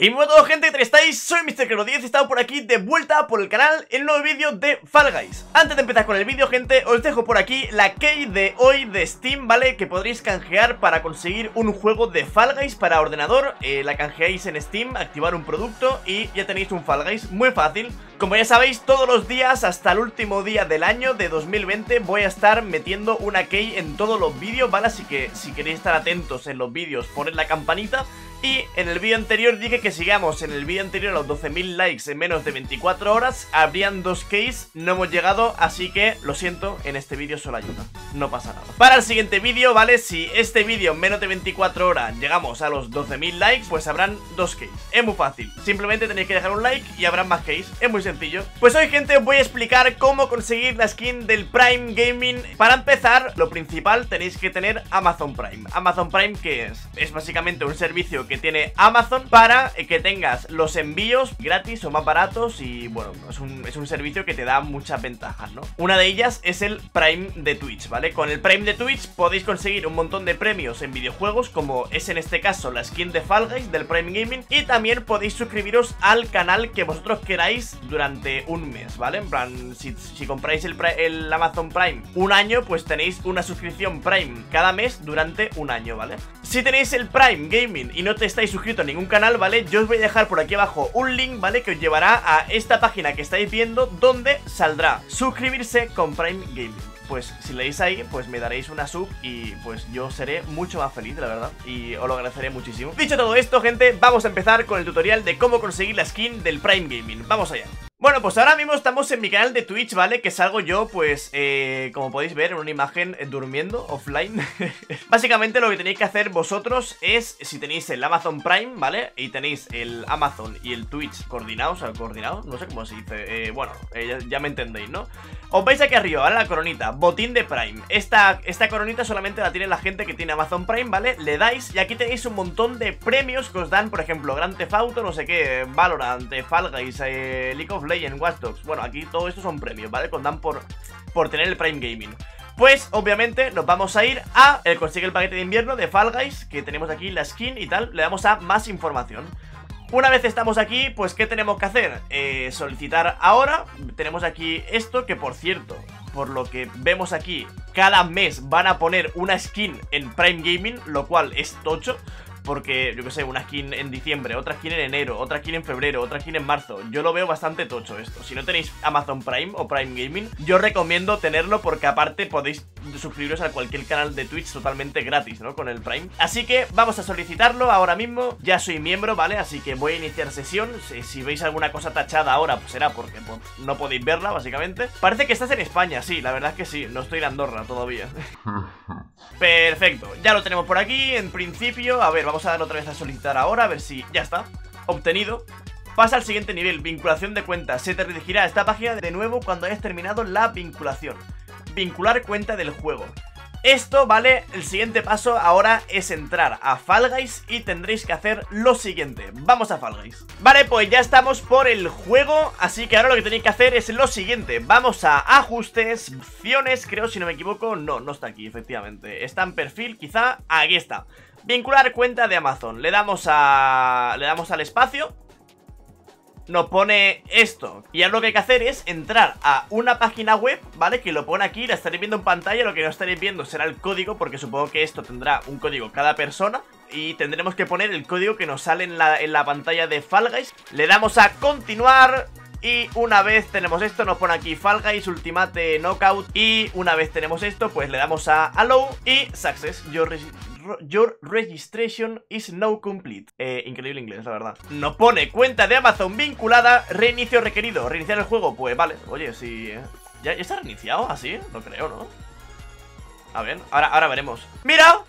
Y muy todo gente, ¿qué tal estáis? Soy Mr. 10 y he estado por aquí de vuelta por el canal en un nuevo vídeo de Fall Guys Antes de empezar con el vídeo, gente, os dejo por aquí la key de hoy de Steam, ¿vale? Que podréis canjear para conseguir un juego de Fall Guys para ordenador eh, La canjeáis en Steam, activar un producto y ya tenéis un Fall muy fácil Como ya sabéis, todos los días hasta el último día del año de 2020 voy a estar metiendo una key en todos los vídeos, ¿vale? Así que si queréis estar atentos en los vídeos, poned la campanita y en el vídeo anterior dije que sigamos. En el vídeo anterior a los 12.000 likes en menos de 24 horas Habrían dos keys, no hemos llegado, así que lo siento, en este vídeo solo ayuda No pasa nada. Para el siguiente vídeo, ¿vale? Si este vídeo en menos de 24 horas llegamos a los 12.000 likes Pues habrán dos keys, es muy fácil. Simplemente tenéis que dejar un like y habrán más keys, es muy sencillo. Pues hoy gente os voy a explicar cómo conseguir la skin del Prime Gaming. Para empezar, lo principal tenéis que tener Amazon Prime. Amazon Prime, ¿qué es? Es básicamente un servicio que que tiene Amazon para que tengas los envíos gratis o más baratos y bueno, es un, es un servicio que te da muchas ventajas, ¿no? Una de ellas es el Prime de Twitch, ¿vale? Con el Prime de Twitch podéis conseguir un montón de premios en videojuegos como es en este caso la skin de Fall Guys del Prime Gaming y también podéis suscribiros al canal que vosotros queráis durante un mes, ¿vale? En plan, si, compráis el Amazon Prime un año, pues tenéis una suscripción Prime cada mes durante un año, ¿vale? Si tenéis el Prime Gaming y no estáis suscritos a ningún canal, ¿vale? Yo os voy a dejar por aquí abajo un link, ¿vale? Que os llevará a esta página que estáis viendo Donde saldrá suscribirse con Prime Gaming pues si leéis ahí, pues me daréis una sub y pues yo seré mucho más feliz, la verdad, y os lo agradeceré muchísimo. Dicho todo esto, gente, vamos a empezar con el tutorial de cómo conseguir la skin del Prime Gaming. Vamos allá. Bueno, pues ahora mismo estamos en mi canal de Twitch, ¿vale? Que salgo yo, pues, eh, como podéis ver, en una imagen eh, durmiendo, offline Básicamente lo que tenéis que hacer vosotros es, si tenéis el Amazon Prime, ¿vale? Y tenéis el Amazon y el Twitch coordinados, o sea, coordinados, no sé cómo se dice eh, Bueno, ya, me entendéis, ¿no? Os vais aquí arriba, ¿vale? La coronita, botín de Prime esta, esta coronita solamente la tiene la gente que tiene Amazon Prime, ¿vale? Le dais y aquí tenéis un montón de premios que os dan, por ejemplo, Grand Theft no sé qué, Valorant, Fall League of en Watch. Bueno, aquí todo esto son premios, ¿vale? Condan por, por tener el Prime Gaming. Pues obviamente nos vamos a ir a el consigue el paquete de invierno de Fall Guys Que tenemos aquí la skin y tal Le damos a más información una vez estamos aquí, pues ¿qué tenemos que hacer? Eh, solicitar ahora Tenemos aquí esto que por cierto Por lo que vemos aquí Cada mes van a poner una skin en Prime Gaming Lo cual es tocho porque, yo que sé, una skin en diciembre, otra skin en enero, otra skin en febrero, otra skin en marzo. Yo lo veo bastante tocho esto. Si no tenéis Amazon Prime o Prime Gaming, yo recomiendo tenerlo porque aparte podéis suscribiros a cualquier canal de Twitch totalmente gratis, ¿no? Con el Prime. Así que vamos a solicitarlo ahora mismo. Ya soy miembro, ¿vale? Así que voy a iniciar sesión. Si, veis alguna cosa tachada ahora, pues será porque pues, no podéis verla, básicamente. Parece que estás en España, sí, la verdad es que sí. No estoy en Andorra todavía. Perfecto, ya lo tenemos por aquí. En principio, a ver, vamos a dar otra vez a solicitar ahora, a ver si ya está. Obtenido. Pasa al siguiente nivel, vinculación de cuentas. Se te redirigirá a esta página de nuevo cuando hayas terminado la vinculación. Vincular cuenta del juego. Esto, ¿vale? El siguiente paso ahora es entrar a Fall Guys y tendréis que hacer lo siguiente. Vamos a Fall Guys. Vale, pues ya estamos por el juego, así que ahora lo que tenéis que hacer es lo siguiente. Vamos a ajustes, opciones, creo si no me equivoco. No, no está aquí, efectivamente. Está en perfil, quizá. Aquí está. Vincular cuenta de Amazon. Le damos a... Le damos al espacio nos pone esto. Y ahora lo que hay que hacer es entrar a una página web, ¿vale? Que lo pone aquí, la estaréis viendo en pantalla Lo que no estaréis viendo será el código Porque supongo que esto tendrá un código cada persona. Y tendremos que poner el código que nos sale en la, en la pantalla de Fall Guys. Le damos a continuar y una vez tenemos esto, nos pone aquí Fall Guys Ultimate Knockout. Y una vez tenemos esto, pues le damos a Allow y Success. Your, your registration is now complete eh, Increíble inglés, la verdad Nos pone cuenta de Amazon vinculada Reinicio requerido, reiniciar el juego Pues vale, oye, si... Eh, ¿Ya, está reiniciado así? No creo, ¿no? A ver, ahora, ahora veremos ¡Mira!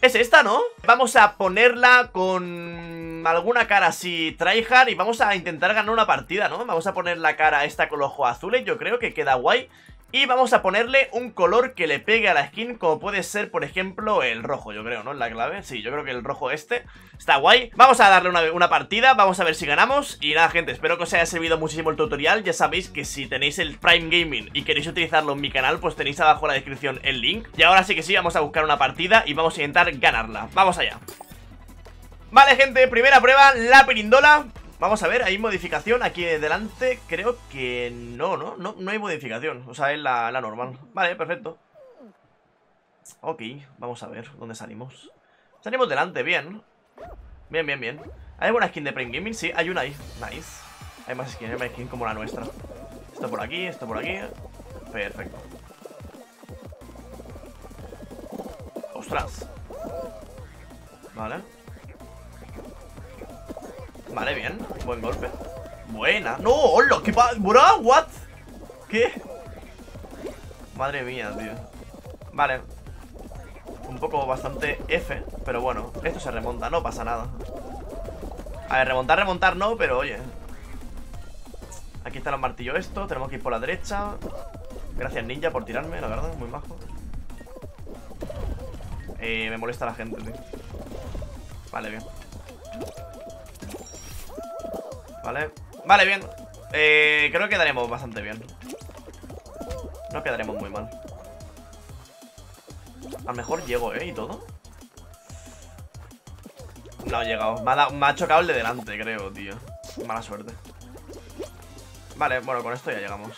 Es esta, ¿no? Vamos a ponerla con alguna cara así tryhard y vamos a intentar ganar una partida, ¿no? Vamos a poner la cara esta con los ojos azules, yo creo que queda guay y vamos a ponerle un color que le pegue a la skin Como puede ser, por ejemplo, el rojo Yo creo, ¿no? La clave, sí, yo creo que el rojo este Está guay. Vamos a darle una, una, partida, vamos a ver si ganamos. Y nada, gente, espero que os haya servido muchísimo el tutorial. Ya sabéis que si tenéis el Prime Gaming Y queréis utilizarlo en mi canal Pues tenéis abajo en la descripción el link. Y ahora sí que sí, vamos a buscar una partida Y vamos a intentar ganarla. Vamos allá. Vale, gente, primera prueba, la perindola Vamos a ver, ¿hay modificación aquí delante? Creo que no, ¿no? No, no hay modificación, o sea, es la, normal. Vale, perfecto. Ok, vamos a ver, ¿dónde salimos? Salimos delante, bien. Bien, bien, bien. ¿Hay alguna skin de Prime Gaming? Sí, hay una ahí. Nice. Hay más skins, hay más skins como la nuestra. Esto por aquí, esto por aquí. Perfecto. Ostras. Vale Vale, bien Buen golpe Buena ¡No! ¡Hola! ¿Qué pasa? ¿What? ¿Qué? Madre mía, tío Vale Un poco bastante F Pero bueno, esto se remonta, no pasa nada A ver, remontar, remontar no Pero oye Aquí está el martillo esto Tenemos que ir por la derecha Gracias ninja por tirarme, la verdad, muy bajo eh, Me molesta la gente, tío Vale, bien Vale, vale, bien. Eh, Creo que quedaremos bastante bien. No quedaremos muy mal. A lo mejor llego, ¿eh? Y todo No he llegado. Me ha, chocado el de delante, creo, tío. Mala suerte. Vale, bueno, con esto ya llegamos.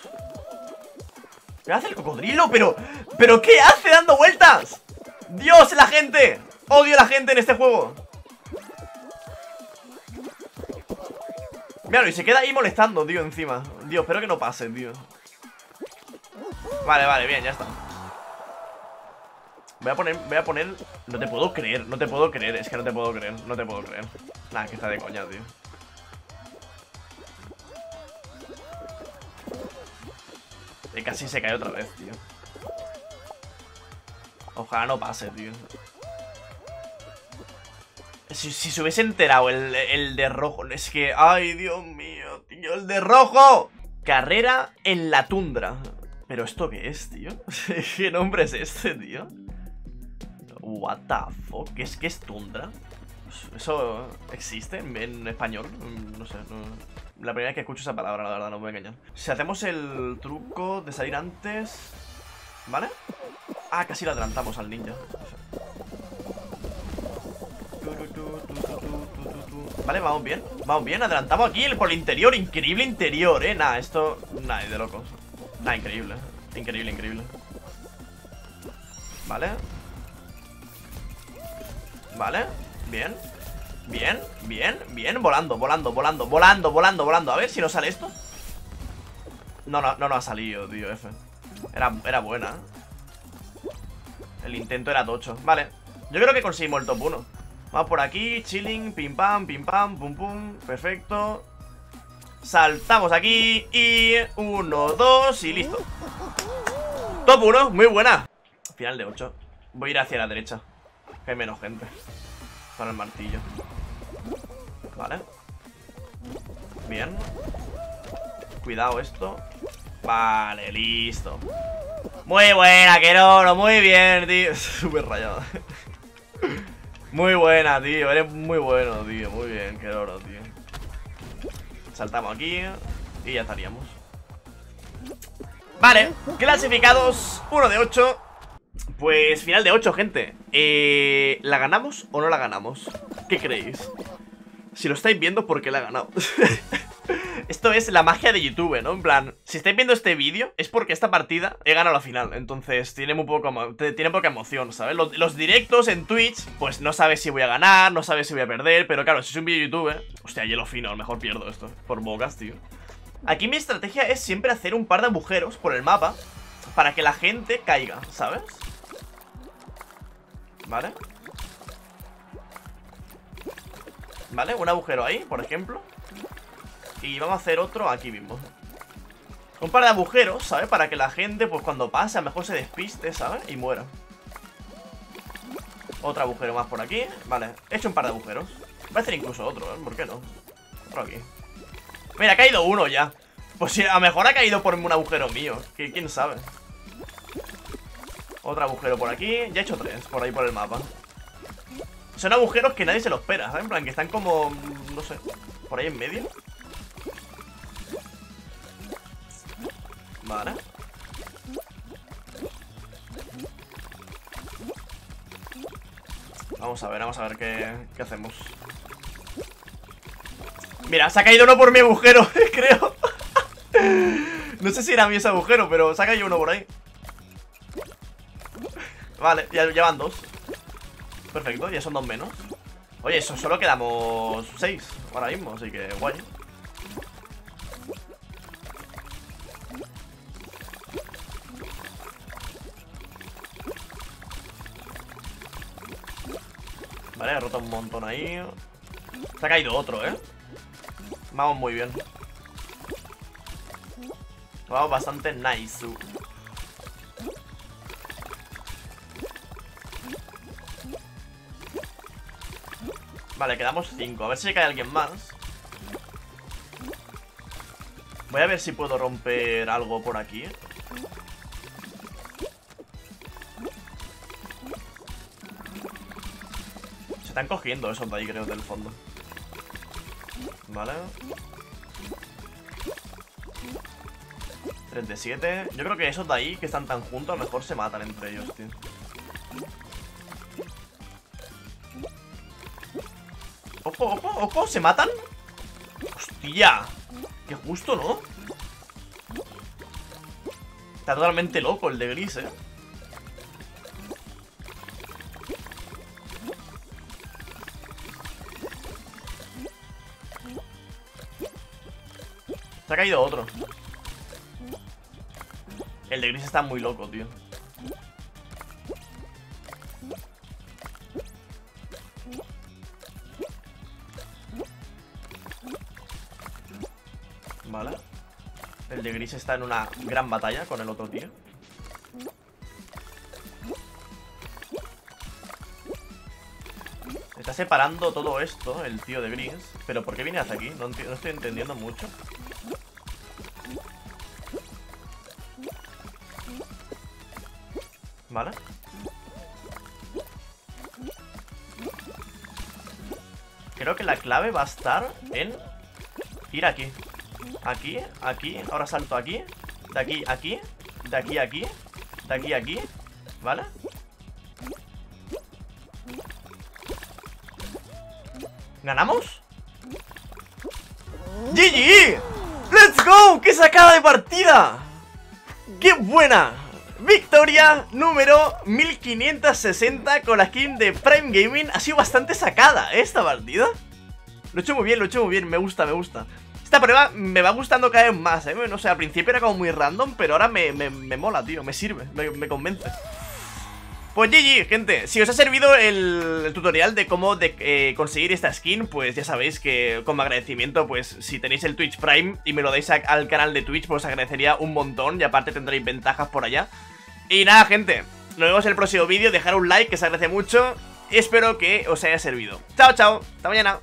¿Qué hace el cocodrilo? Pero, ¿pero qué hace dando vueltas? ¡Dios, la gente! Odio a la gente en este juego Míralo, y se queda ahí molestando, tío, encima. Dios, espero que no pase, tío. Vale, vale, bien, ya está. Voy a poner, voy a poner No te puedo creer, no te puedo creer Es que no te puedo creer, no te puedo creer. Nada, que está de coña, tío. Y casi se cae otra vez, tío. Ojalá no pase, tío si, se hubiese enterado el, de rojo Es que, ay, Dios mío, tío El de rojo Carrera en la tundra ¿Pero esto qué es, tío? ¿Qué nombre es este, tío? What ¿Qué es, qué es tundra? ¿Eso existe en, español? No sé, La primera vez que escucho esa palabra, la verdad, no me voy a engañar Si hacemos el truco de salir antes ¿Vale? Ah, casi lo adelantamos al ninja Vale, vamos bien Vamos bien, adelantamos aquí por el interior Increíble interior, eh. Nada, esto... Nada, de locos. Nada, increíble Increíble, increíble. Vale. Vale, bien Bien, bien, bien Volando, volando, volando, volando, volando, volando. A ver si nos sale esto. No, no, no nos ha salido, tío, F. Era, era buena. El intento era tocho. Vale, yo creo que conseguimos el top 1 Vamos por aquí, chilling, pim pam, pim pam, pum pum, perfecto. Saltamos aquí y... Uno, dos y listo. Top 1, muy buena. Final de 8 Voy a ir hacia la derecha Que hay menos gente. Con el martillo. Vale. Bien. Cuidado esto. Vale, listo. Muy buena, Queroro, muy bien, tío. Súper rayado muy buena, tío. Eres muy bueno, tío. Muy bien, qué oro, tío. Saltamos aquí y ya estaríamos. Vale, clasificados 1 de 8 Pues final de 8, gente eh, ¿La ganamos o no la ganamos? ¿Qué creéis? Si lo estáis viendo, ¿por qué la he ganado? Esto es la magia de YouTube, ¿no? En plan, si estáis viendo este vídeo es porque esta partida he ganado la final Entonces tiene muy poco, tiene poca emoción, ¿sabes? Los, directos en Twitch, pues no sabes si voy a ganar, no sabes si voy a perder Pero claro, si es un vídeo de YouTube, hostia, hielo fino, a lo mejor pierdo esto Por bocas, tío Aquí mi estrategia es siempre hacer un par de agujeros por el mapa Para que la gente caiga, ¿sabes? ¿Vale? ¿Vale? Un agujero ahí, por ejemplo y vamos a hacer otro aquí mismo Un par de agujeros, ¿sabes? Para que la gente, pues cuando pase, a lo mejor se despiste, ¿sabes? Y muera Otro agujero más por aquí Vale, he hecho un par de agujeros Voy a hacer incluso otro, ¿eh? ¿Por qué no? Otro aquí Mira, ha caído uno ya Pues a lo mejor ha caído por un agujero mío ¿Quién sabe? Otro agujero por aquí Ya he hecho tres por ahí por el mapa Son agujeros que nadie se lo espera, ¿sabes? En plan, que están como... No sé Por ahí en medio Vale Vamos a ver, vamos a ver qué, hacemos. Mira, se ha caído uno por mi agujero, creo. No sé si era mi ese agujero, pero se ha caído uno por ahí. Vale, ya llevan dos. Perfecto, ya son dos menos. Oye, eso solo quedamos seis ahora mismo, así que guay Vale, he roto un montón ahí. Se ha caído otro, ¿eh? Vamos muy bien. Vamos bastante nice. Vale, quedamos 5 A ver si cae alguien más. Voy a ver si puedo romper algo por aquí están cogiendo esos de ahí, creo, del fondo Vale 37 Yo creo que esos de ahí que están tan juntos A lo mejor se matan entre ellos, tío Ojo, ojo, ojo, ¿se matan? Hostia Qué justo, ¿no? Está totalmente loco el de gris, ¿eh? Se ha caído otro. El de gris está muy loco, tío. Vale. El de gris está en una gran batalla con el otro tío. Está separando todo esto el tío de gris Pero ¿por qué viene hasta aquí? No, no estoy entendiendo mucho Vale Creo que la clave va a estar en ir aquí Aquí, aquí, ahora salto aquí De aquí, aquí De aquí, aquí De aquí, aquí ¿Vale? ¿Ganamos? ¡GG! ¡Let's go! ¡Qué sacada de partida! ¡Qué buena! Victoria número 1560 con la skin de Prime Gaming Ha sido bastante sacada ¿eh? esta partida Lo he hecho muy bien, lo he hecho muy bien, me gusta, me gusta esta prueba me va gustando cada vez más, ¿eh? No sé, al principio era como muy random, pero ahora me, mola, tío, me sirve, me, convence. Pues GG, gente, si os ha servido el, tutorial de cómo de, eh, conseguir esta skin, pues ya sabéis que como agradecimiento, pues si tenéis el Twitch Prime y me lo dais al canal de Twitch, pues os agradecería un montón y aparte tendréis ventajas por allá. Y nada, gente, nos vemos en el próximo vídeo, dejar un like que se agradece mucho y espero que os haya servido. Chao, chao, hasta mañana.